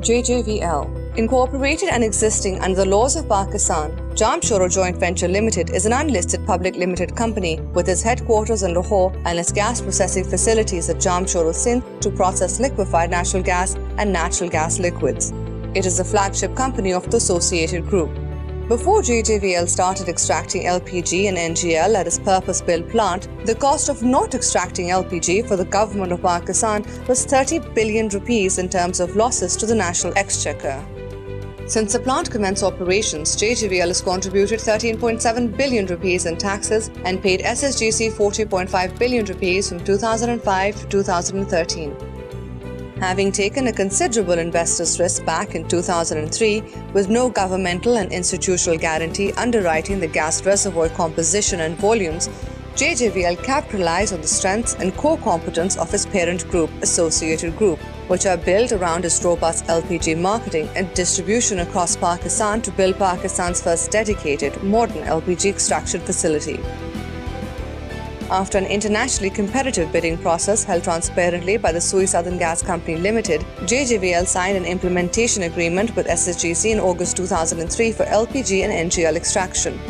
JJVL. Incorporated and existing under the laws of Pakistan, Jamshoro Joint Venture Limited is an unlisted public limited company with its headquarters in Lahore and its gas processing facilities at Jamshoro Sindh to process liquefied natural gas and natural gas liquids. It is the flagship company of the Associated Group. Before JJVL started extracting LPG and NGL at its purpose-built plant, the cost of not extracting LPG for the government of Pakistan was 30 billion rupees in terms of losses to the national exchequer. Since the plant commenced operations, JJVL has contributed 13.7 billion rupees in taxes and paid SSGC 40.5 billion rupees from 2005 to 2013. Having taken a considerable investor's risk back in 2003 with no governmental and institutional guarantee underwriting the gas reservoir composition and volumes, JJVL capitalized on the strengths and core competence of its parent group, Associated Group, which are built around its robust LPG marketing and distribution across Pakistan to build Pakistan's first dedicated, modern LPG extraction facility. After an internationally competitive bidding process held transparently by the Sui Southern Gas Company Limited, JJVL signed an implementation agreement with SSGC in August 2003 for LPG and NGL extraction.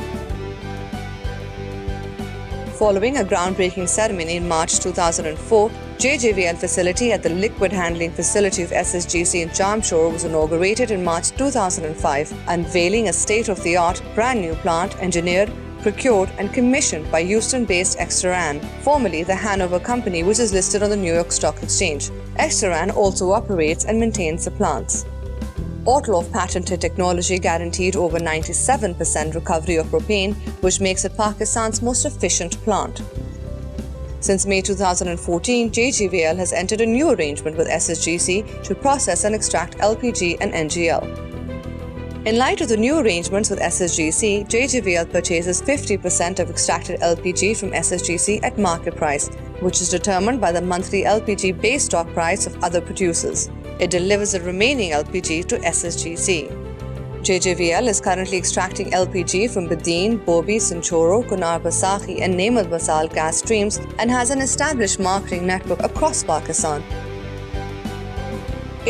Following a groundbreaking ceremony in March 2004, JJVL facility at the liquid handling facility of SSGC in Jamshoro was inaugurated in March 2005, unveiling a state-of-the-art brand new plant engineered, procured and commissioned by Houston-based Exterran, formerly the Hanover Company which is listed on the New York Stock Exchange. Exterran also operates and maintains the plants. Ortloff patented technology guaranteed over 97% recovery of propane, which makes it Pakistan's most efficient plant. Since May 2014, JJVL has entered a new arrangement with SSGC to process and extract LPG and NGL. In light of the new arrangements with SSGC, JJVL purchases 50% of extracted LPG from SSGC at market price, which is determined by the monthly LPG base stock price of other producers. It delivers the remaining LPG to SSGC. JJVL is currently extracting LPG from Badin, Bobi, Sanchoro, Kunar Pasakhi and Naimat Basal gas streams and has an established marketing network across Pakistan.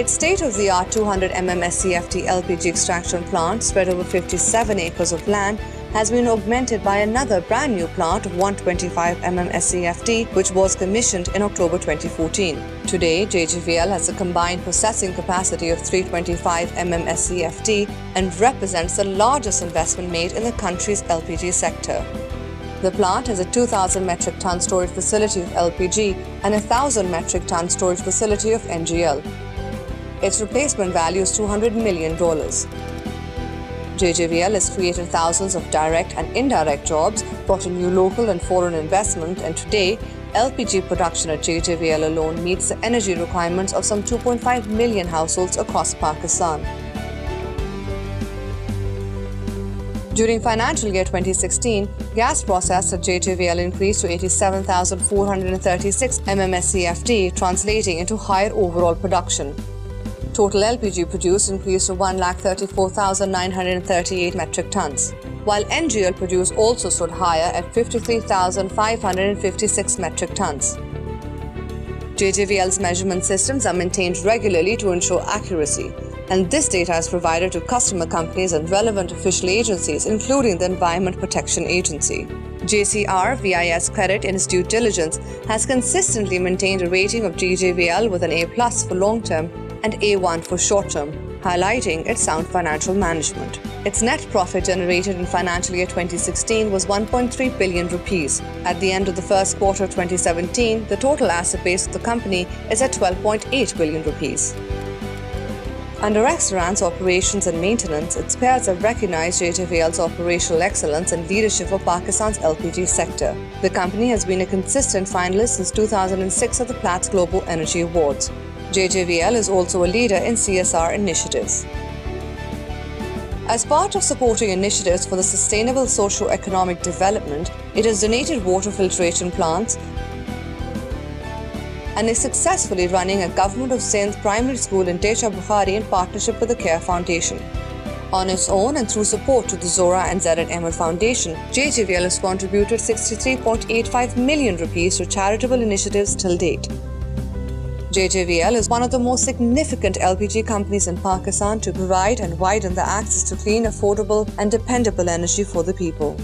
Its state-of-the-art 200 mm SCFT LPG extraction plant spread over 57 acres of land has been augmented by another brand new plant of 125 mm SCFT, which was commissioned in October 2014. Today, JJVL has a combined processing capacity of 325 mm SCFT and represents the largest investment made in the country's LPG sector. The plant has a 2,000 metric ton storage facility of LPG and a 1,000 metric ton storage facility of NGL. Its replacement value is $200 million. JJVL has created thousands of direct and indirect jobs, brought in new local and foreign investment, and today, LPG production at JJVL alone meets the energy requirements of some 2.5 million households across Pakistan. During financial year 2016, gas processed at JJVL increased to 87,436 MMSCFD, translating into higher overall production. Total LPG produced increased to 1,34,938 metric tons, while NGL produced also stood higher at 53,556 metric tons. JJVL's measurement systems are maintained regularly to ensure accuracy, and this data is provided to customer companies and relevant official agencies, including the Environment Protection Agency. JCR VIS Credit in its due diligence has consistently maintained a rating of JJVL with an A plus for long term and A1 for short term, highlighting its sound financial management. Its net profit generated in financial year 2016 was 1.3 billion rupees. At the end of the first quarter of 2017, the total asset base of the company is at 12.8 billion rupees. Under Exterran's operations and maintenance, its peers have recognized JJVL's operational excellence and leadership for Pakistan's LPG sector. The company has been a consistent finalist since 2006 at the Platts Global Energy Awards. JJVL is also a leader in CSR initiatives. As part of supporting initiatives for the sustainable socio-economic development, it has donated water filtration plants and is successfully running a Government of Sindh primary school in Techa Bukhari in partnership with the CARE Foundation. On its own and through support to the Zora and Zared Ahmed Foundation, JJVL has contributed 63.85 million rupees to charitable initiatives till date. JJVL is one of the most significant LPG companies in Pakistan to provide and widen the access to clean, affordable, and dependable energy for the people.